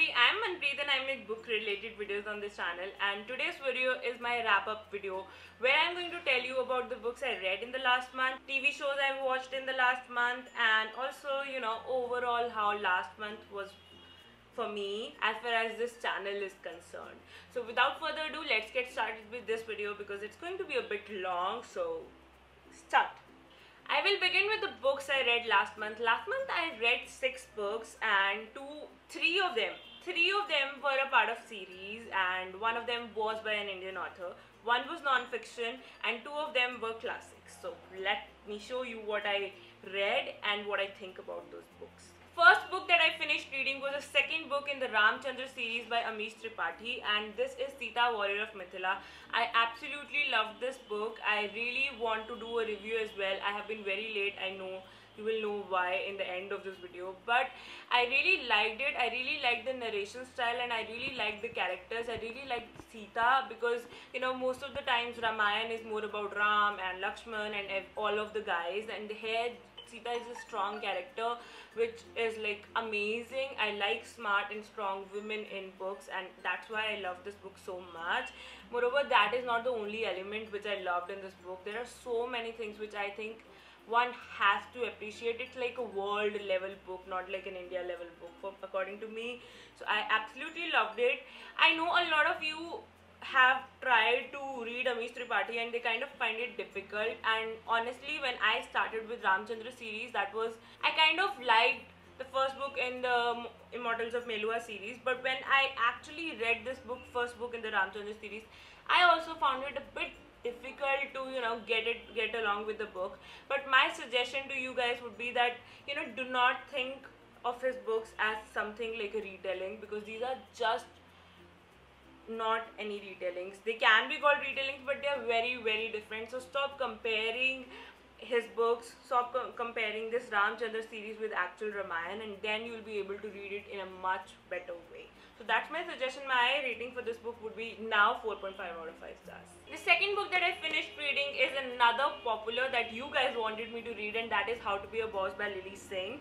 everybody, I'm Manpreet and I make book related videos on this channel and today's video is my wrap up video where I'm going to tell you about the books I read in the last month, TV shows I've watched in the last month and also you know overall how last month was for me as far as this channel is concerned. So without further ado, let's get started with this video because it's going to be a bit long so start. I will begin with the books I read last month. Last month I read six books and two, three of them, three of them were a part of series and one of them was by an Indian author. One was non-fiction and two of them were classics. So let me show you what I read and what I think about those books first book that I finished reading was the second book in the Ramchandra series by Amish Tripathi and this is Sita Warrior of Mithila. I absolutely loved this book. I really want to do a review as well. I have been very late, I know. You will know why in the end of this video. But I really liked it. I really liked the narration style and I really liked the characters. I really liked Sita because, you know, most of the times Ramayan is more about Ram and Lakshman and all of the guys and here Sita is a strong character which is like amazing. I like smart and strong women in books and that's why I love this book so much. Moreover, that is not the only element which I loved in this book. There are so many things which I think one has to appreciate. It's like a world level book, not like an India level book for, according to me. So I absolutely loved it. I know a lot of you have tried to read Amish Tripathi and they kind of find it difficult and honestly when I started with Ramchandra series that was I kind of liked the first book in the Immortals of Meluha series but when I actually read this book first book in the Ramchandra series I also found it a bit difficult to you know get it get along with the book but my suggestion to you guys would be that you know do not think of his books as something like a retelling because these are just not any retellings. They can be called retellings, but they are very, very different. So stop comparing his books, stop comparing this Ramchandra series with actual Ramayana, and then you'll be able to read it in a much better way. So that's my suggestion. My rating for this book would be now 4.5 out of 5 stars. The second book that I finished reading is another popular that you guys wanted me to read, and that is How to Be a Bawse by Lilly Singh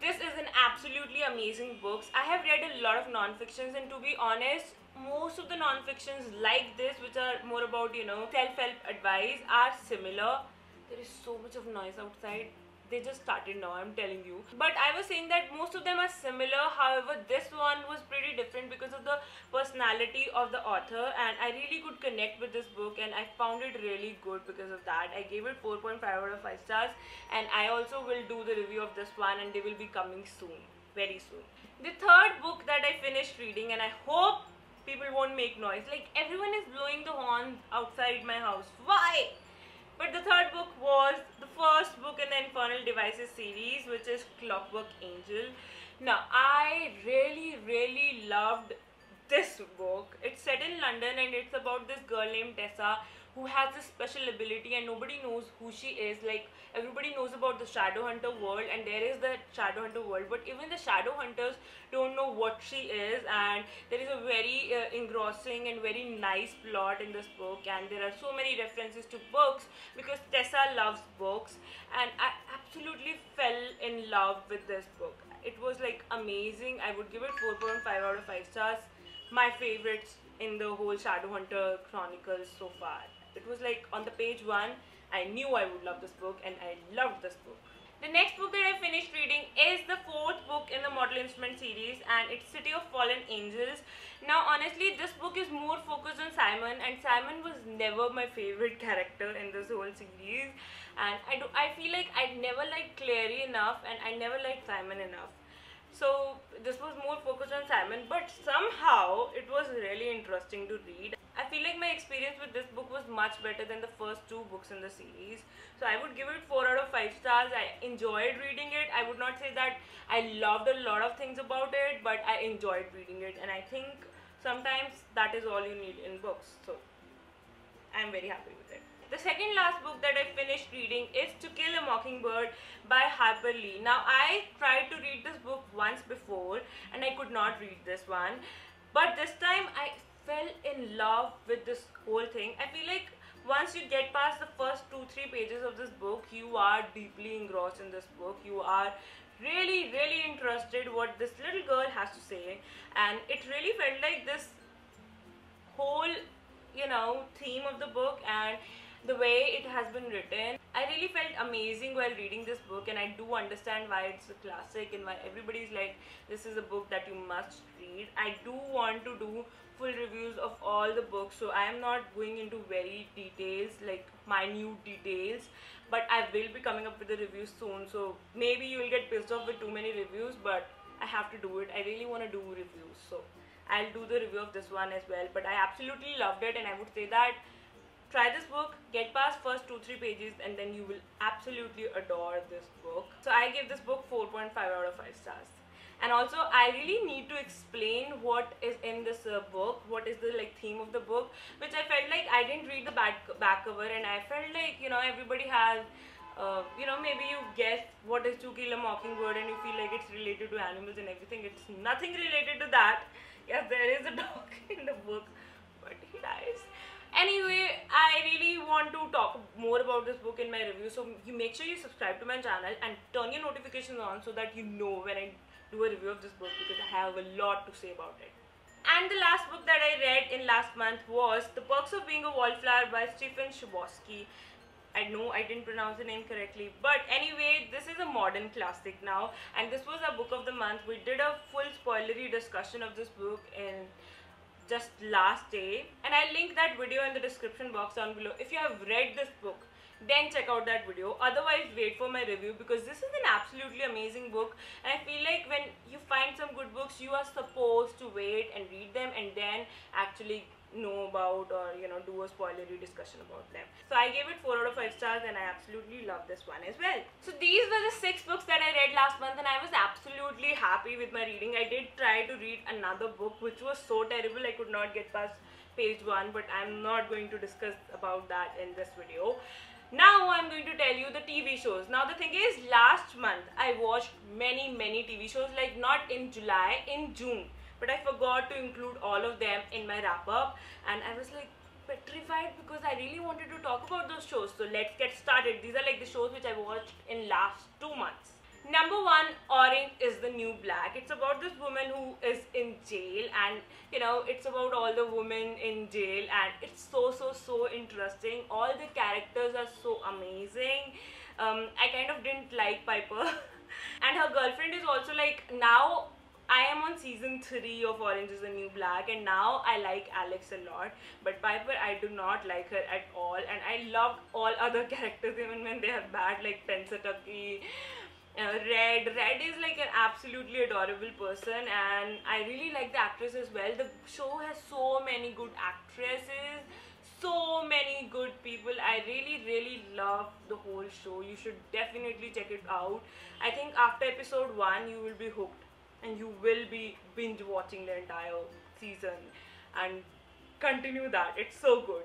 this is an absolutely amazing book. I have read a lot of non-fictions and to be honest, most of the non-fictions like this which are more about you know self-help advice are similar there is so much of noise outside. They just started now i'm telling you. But i was saying that most of them are similar. However this one was pretty different because of the personality of the author. And i really could connect with this book and i found it really good because of that. I gave it 4.5 out of 5 stars. And i also will do the review of this one and they will be coming soon very soon. The third book that i finished reading and i hope people won't make noise. Like everyone is blowing the horn outside my house. Why? But the third book was the first book in the Infernal Devices series, which is Clockwork Angel. Now, I really, really loved this book. It's set in London and it's about this girl named Tessa who has this special ability and nobody knows who she is. Like everybody knows about the shadow hunter world and there is the shadow hunter world but even the shadow hunters don't know what she is and there is a very uh, engrossing and very nice plot in this book and there are so many references to books because Tessa loves books and I absolutely fell in love with this book. It was like amazing. I would give it 4.5 out of 5 stars. My favorites in the whole Shadowhunter Chronicles so far. It was like on the page one, I knew I would love this book and I loved this book. The next book that I finished reading is the fourth book in the Mortal Instrument series and it's City of Fallen Angels. Now honestly this book is more focused on Simon and Simon was never my favorite character in this whole series and I, do, I feel like I never liked Clary enough and I never liked Simon enough. So this was more focused on Simon but somehow it was really interesting to read. I feel like my experience with this book was much better than the first two books in the series. So I would give it 4 out of 5 stars. I enjoyed reading it. I would not say that I loved a lot of things about it, but I enjoyed reading it. And I think sometimes that is all you need in books. So I'm very happy with it. The second last book that I finished reading is To Kill a Mockingbird by Harper Lee. Now I tried to read this book once before and I could not read this one. But this time I fell in love with this whole thing. I feel like once you get past the first two three pages of this book you are deeply engrossed in this book you are really, really interested what this little girl has to say, and it really felt like this whole, you know, theme of the book and the way it has been written. I really felt amazing while reading this book, and I do understand why it's a classic and why everybody's like, this is a book that you must read. I do want to do full reviews of all the books, so I am not going into very details, like minute details, but I will be coming up with the reviews soon. So maybe you will get pissed off with too many reviews, but I have to do it. I really want to do reviews, so I'll do the review of this one as well. But I absolutely loved it, and I would say that try this book get past first two three pages and then you will absolutely adore this book so i give this book 4.5 out of 5 stars and also i really need to explain what is in this uh, book what is the like theme of the book which i felt like i didn't read the back back cover and i felt like you know everybody has uh, you know, maybe you guess what is To Kill a Mockingbird and you feel like it's related to animals and everything. It's nothing related to that. Yes, there is a dog in the book, but he dies anyway i really want to talk more about this book in my review so you make sure you subscribe to my channel and turn your notifications on so that you know when i do a review of this book because i have a lot to say about it and the last book that i read in last month was the perks of being a wallflower by stephen chbosky I know I didn't pronounce the name correctly, but anyway, this is a modern classic now, and this was our book of the month. We did a full spoilery discussion of this book in just last day and I'll link that video in the description box down below. If you have read this book, then check out that video. Otherwise, wait for my review because this is an absolutely amazing book and I feel like when you find some good books, you are supposed to wait and read them and then actually know about or you know do a spoilery discussion about them. So i gave it 4 out of 5 stars and i absolutely love this one as well. So these were the six books that i read last month and i was absolutely happy with my reading. I did try to read another book which was so terrible i could not get past page 1 but i'm not going to discuss about that in this video. Now i'm going to tell you the tv shows. Now the thing is last month i watched many many tv shows like not in july in june but I forgot to include all of them in my wrap up and I was like petrified because I really wanted to talk about those shows. So let's get started. These are like the shows which I watched in last two months. Number one, Orange is the New Black. It's about this woman who is in jail and you know, it's about all the women in jail and it's so, so, so interesting. All the characters are so amazing. Um, I kind of didn't like Piper and her girlfriend is also like now I am on season 3 of Orange is the New Black and now I like Alex a lot but Piper I do not like her at all and I loved all other characters even when they are bad like Pennsatucky, uh, Red. Red is like an absolutely adorable person and I really like the actress as well. The show has so many good actresses so many good people i really really love the whole show you should definitely check it out i think after episode 1 you will be hooked and you will be binge watching the entire season and continue that. It's so good.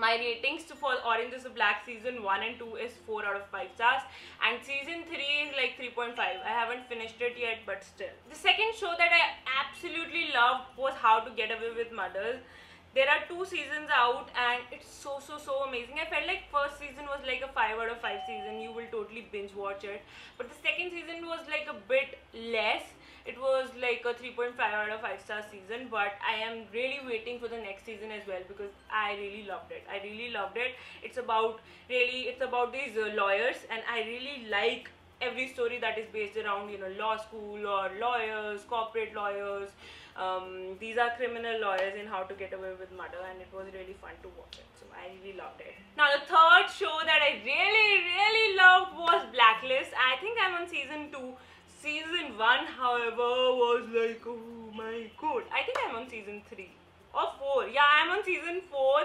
my ratings to for Orange is the Black season 1 and 2 is 4 out of 5 stars and season 3 is like 3.5. I haven't finished it yet but still. The second show that I absolutely loved was How to Get Away with Murder there are two seasons out and it's so so so amazing. I felt like first season was like a 5 out of 5 season. You will totally binge watch it. But the second season was like a bit less. It was like a 3.5 out of 5 star season but i am really waiting for the next season as well because i really loved it. I really loved it. It's about really it's about these uh, lawyers and i really like every story that is based around you know law school or lawyers corporate lawyers um, these are criminal lawyers in how to get away with murder and it was really fun to watch it. So i really loved it. Now the third show that i really really loved was blacklist. I think i'm on season 2 season 1 however was like oh my god. I think i'm on season 3 or 4 yeah i'm on season 4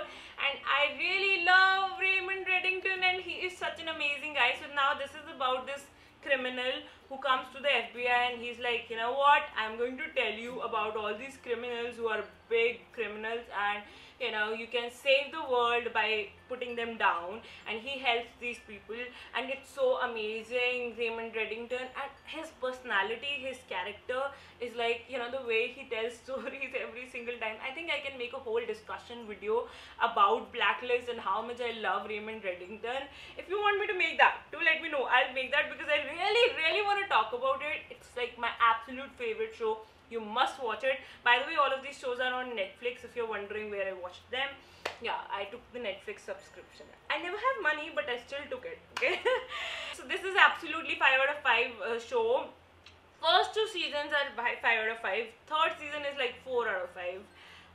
and i really love raymond reddington and he is such an amazing guy. So now this is about this criminal who comes to the FBI and he's like, you know what, I'm going to tell you about all these criminals who are big criminals and you know you can save the world by putting them down. And he helps these people and it's so amazing Raymond Reddington. And his personality his character is like you know the way he tells stories every single time. I think I can make a whole discussion video about Blacklist and how much I love Raymond Reddington. If you want me to make that do let me know I'll make that because I really really want to talk about it it's like my absolute favorite show you must watch it. By the way all of these shows are on netflix if you're wondering where i watched them. Yeah i took the netflix subscription. I never have money but i still took it okay? So this is absolutely 5 out of 5 uh, show. First two seasons are 5 out of 5 third season is like 4 out of 5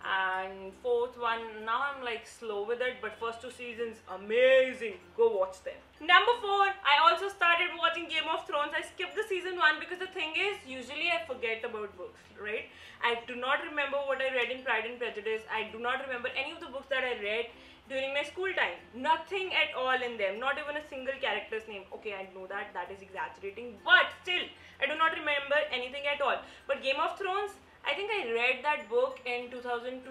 and fourth one now i'm like slow with it but first two seasons amazing. Go watch them. Number four i also started watching game of thrones. I skipped the season one because the thing is usually i forget about books right? I do not remember what i read in pride and prejudice. I do not remember any of the books that i read during my school time. Nothing at all in them. Not even a single character's name. Okay i know that. That is exaggerating. But still i do not remember anything at all. But game of thrones I think I read that book in 2012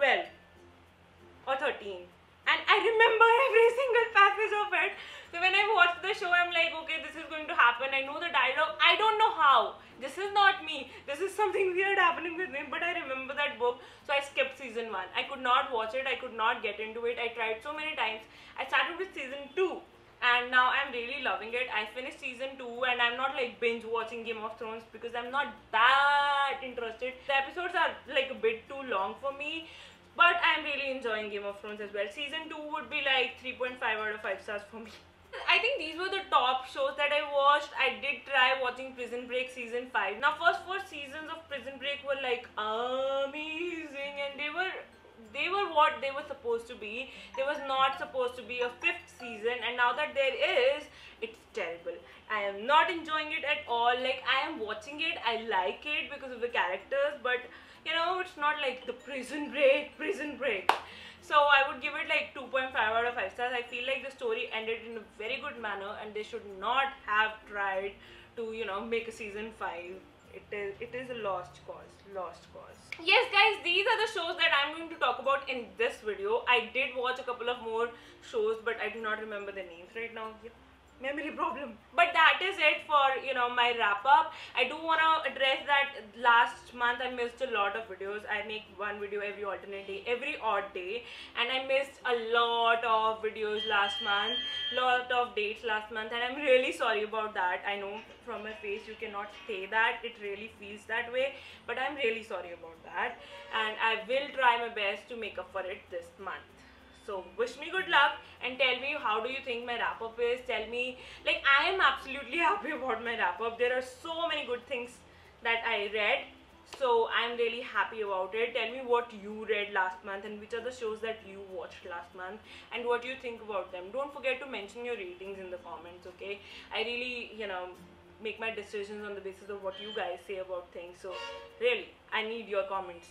or 13 and I remember every single passage of it. So when I watched the show, I'm like, okay, this is going to happen. I know the dialogue. I don't know how. This is not me. This is something weird happening with me. But I remember that book. So I skipped season one. I could not watch it. I could not get into it. I tried so many times. I started with season two and now I'm really loving it. I finished season 2 and I'm not like binge watching Game of Thrones because I'm not that interested. The episodes are like a bit too long for me but I'm really enjoying Game of Thrones as well. Season 2 would be like 3.5 out of 5 stars for me. I think these were the top shows that I watched. I did try watching Prison Break season 5. Now first four seasons of Prison Break were like amazing and they were they were what they were supposed to be. There was not supposed to be a fifth season, and now that there is, it's terrible. I am not enjoying it at all. Like, I am watching it, I like it because of the characters, but you know, it's not like the prison break, prison break. So I would give it like 2.5 out of 5 stars. I feel like the story ended in a very good manner and they should not have tried to, you know, make a season 5 it is it is a lost cause lost cause. Yes guys these are the shows that i'm going to talk about in this video. I did watch a couple of more shows but i do not remember the names right now. Yeah memory problem. But that is it for you know my wrap up i do want to address that last month i missed a lot of videos. I make one video every alternate day every odd day. And i missed a lot of videos last month lot of dates last month. And i'm really sorry about that. I know from my face you cannot say that. It really feels that way. But i'm really sorry about that. And i will try my best to make up for it this month so wish me good luck and tell me how do you think my wrap up is. Tell me like I am absolutely happy about my wrap up. There are so many good things that I read. So I'm really happy about it. Tell me what you read last month and which are the shows that you watched last month and what you think about them. Don't forget to mention your ratings in the comments, okay? I really, you know, make my decisions on the basis of what you guys say about things. So really, I need your comments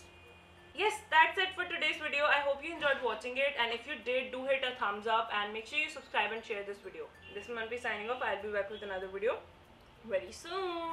yes that's it for today's video. I hope you enjoyed watching it. And if you did do hit a thumbs up and make sure you subscribe and share this video. This is Manpreet signing off. I'll be back with another video very soon